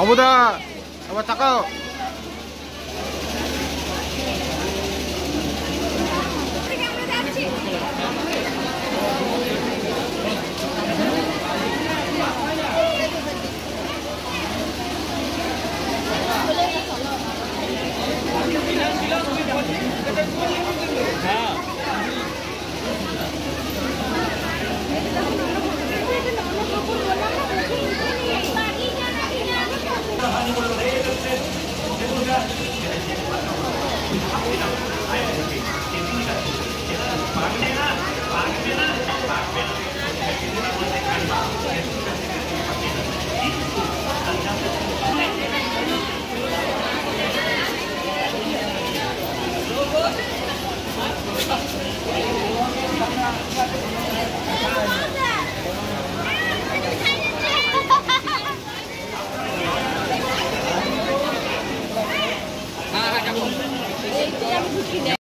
너보다. 너보다 가까워 嗯好的好的好的好的的